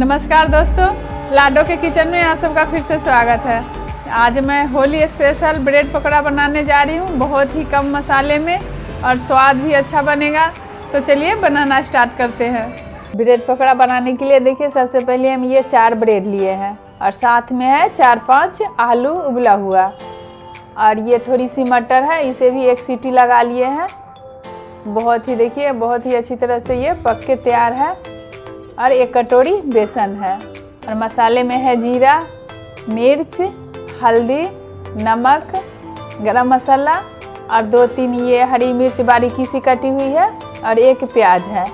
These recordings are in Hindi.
नमस्कार दोस्तों, लाडो के किचन में आप सबका फिर से स्वागत है। आज मैं होली स्पेशल ब्रेड पकौड़ा बनाने जा रही हूँ, बहुत ही कम मसाले में और स्वाद भी अच्छा बनेगा। तो चलिए बनाना स्टार्ट करते हैं। ब्रेड पकौड़ा बनाने के लिए देखिए, सबसे पहले हम ये चार ब्रेड लिए हैं और साथ में है चार पाँच आलू उबला हुआ। और ये थोड़ी सी मटर है, इसे भी एक सीटी लगा लिए हैं। बहुत ही देखिए, बहुत ही अच्छी तरह से ये पक के तैयार है। और एक कटोरी बेसन है। और मसाले में है जीरा, मिर्च, हल्दी, नमक, गरम मसाला और दो तीन ये हरी मिर्च बारीकी सी कटी हुई है और एक प्याज है।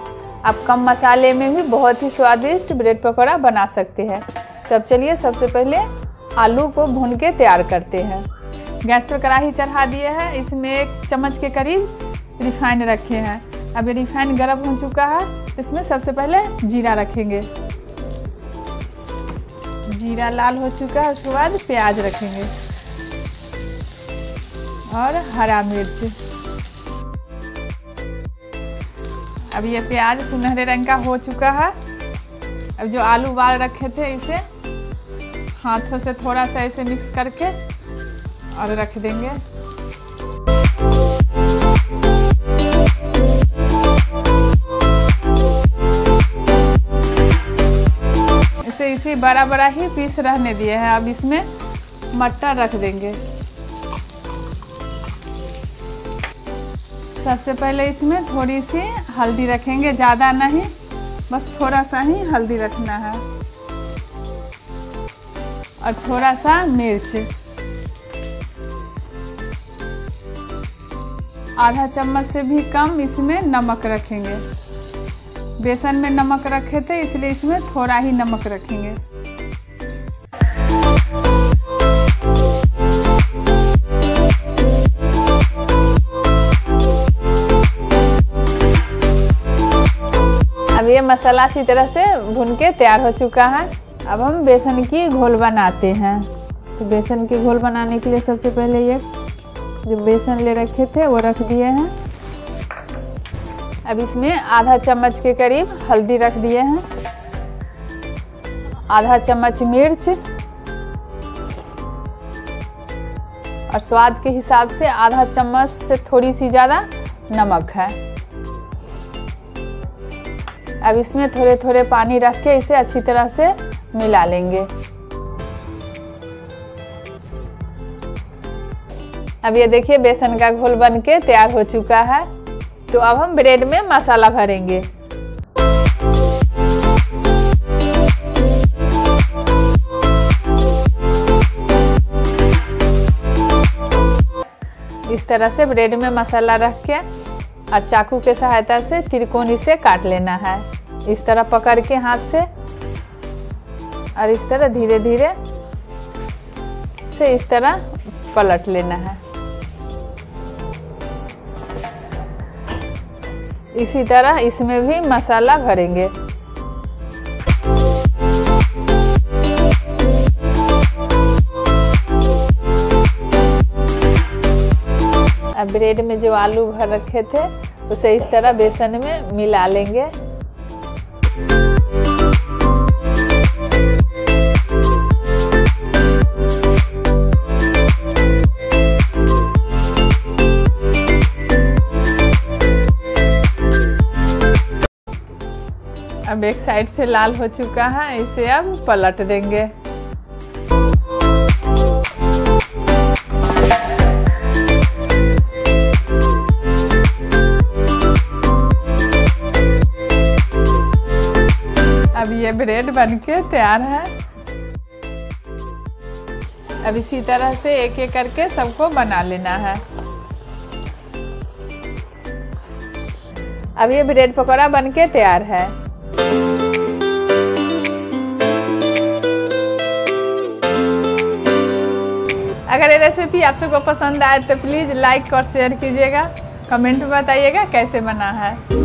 आप कम मसाले में भी बहुत ही स्वादिष्ट ब्रेड पकौड़ा बना सकते हैं। तब चलिए सबसे पहले आलू को भून के तैयार करते हैं। गैस पर कढ़ाई चढ़ा दिए हैं। इसमें एक चम्मच के करीब रिफाइंड रखे हैं। अब ये रिफाइंड गर्म हो चुका है, इसमें सबसे पहले जीरा रखेंगे। जीरा लाल हो चुका है, उसके बाद प्याज रखेंगे। और हरा मिर्च। अब ये प्याज सुनहरे रंग का हो चुका है। अब जो आलू उबाल रखे थे, इसे हाथों से थोड़ा सा इसे मिक्स करके और रख देंगे। बड़ा बड़ा ही पीस रहने दिए हैं। अब इसमें मटर रख देंगे। सबसे पहले इसमें थोड़ी सी हल्दी रखेंगे। ज़्यादा नहीं, बस थोड़ा सा ही हल्दी रखना है। और थोड़ा सा मिर्च। आधा चम्मच से भी कम इसमें नमक रखेंगे। बेसन में नमक रखे थे, इसलिए इसमें थोड़ा ही नमक रखेंगे। अब ये मसाला अच्छी तरह से भून के तैयार हो चुका है। अब हम बेसन की घोल बनाते हैं। तो बेसन की घोल बनाने के लिए सबसे पहले ये जो बेसन ले रखे थे, वो रख दिए हैं। अब इसमें आधा चम्मच के करीब हल्दी रख दिए हैं। आधा चम्मच मिर्च। और स्वाद के हिसाब से आधा चम्मच से थोड़ी सी ज़्यादा नमक है। अब इसमें थोड़े थोड़े पानी रख के इसे अच्छी तरह से मिला लेंगे। अब ये देखिए बेसन का घोल बन के तैयार हो चुका है। तो अब हम ब्रेड में मसाला भरेंगे। इस तरह से ब्रेड में मसाला रख के और चाकू के सहायता से त्रिकोण इसे काट लेना है। इस तरह पकड़ के हाथ से और इस तरह धीरे धीरे से इस तरह पलट लेना है। इसी तरह इसमें भी मसाला भरेंगे। अब ब्रेड में जो आलू भर रखे थे, उसे इस तरह बेसन में मिला लेंगे। अब एक साइड से लाल हो चुका है, इसे अब पलट देंगे। अब ये ब्रेड बनके तैयार है। अब इसी तरह से एक एक करके सबको बना लेना है। अब ये ब्रेड पकौड़ा बनके तैयार है। अगर ये रेसिपी आप सबको पसंद आए तो प्लीज़ लाइक और शेयर कीजिएगा। कमेंट में बताइएगा कैसे बना है।